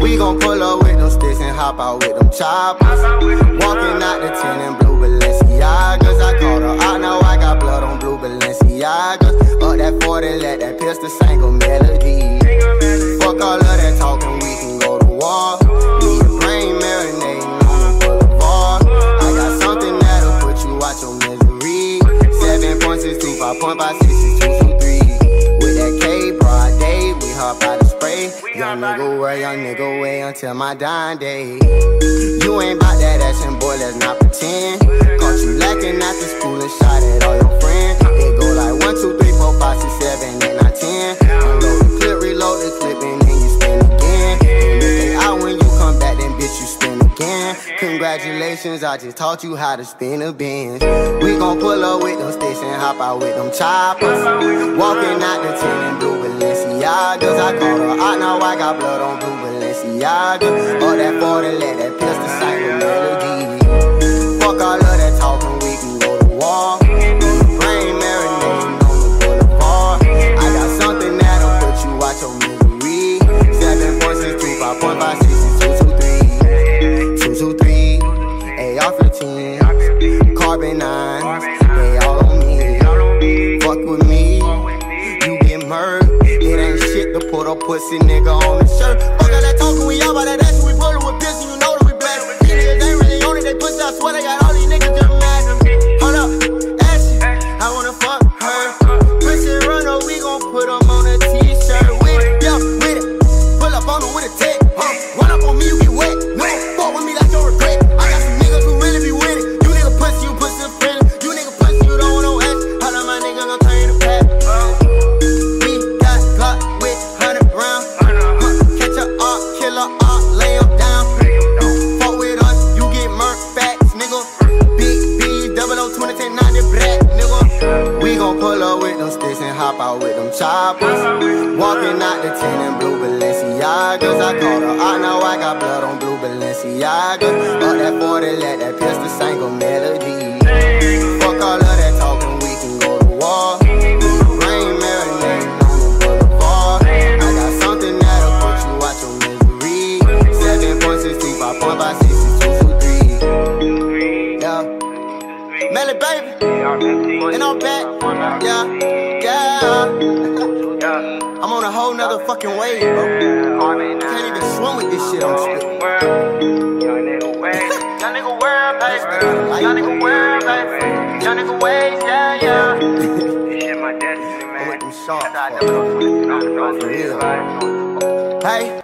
We gon' pull up with them sticks and hop out with them choppers. Walking out the tin in blue Balenciagas. I called her out, now I got blood on blue Balenciagas. Up that 40, let that pistol sing a melody. 7.62, 5.56, 2, 2, 3. With that K, broad day, we hop out way. Young nigga way, young nigga way until my dying day. You ain't bout that action, boy, let's not pretend. Caught you lacking after school and shot at all your friends. Again. Congratulations, I just taught you how to spin a Benz. We gon' pull up with them sticks and hop out with them choppers. Walking out the 10 and blue Balenciagas. I caught her out, now I got blood on blue Balenciaga. All that 40, let that pussy nigga on the shirt. Fuck all that talking, we all about that action. With them sticks and hop out with them choppers. Walking out the 10 in blue Balenciagas. I caught her out, now I got blood on blue Balenciagas. Up that 40, let that pistol sing a melody. Fuck all of that talking, we can go to war. Brain marinating on the boulevard. I got something that'll put you out your misery. 7.62, 5.56, Melly baby, and I'm back. Yeah, yeah. I'm on a whole nother fucking wave, bro. Can't even swim with this shit I'm spitting. Young nigga world, baby. Young nigga world, baby. Young nigga ways, yeah, yeah. This shit my destiny, man. with them sharks, I fuck. never know For real. Hey.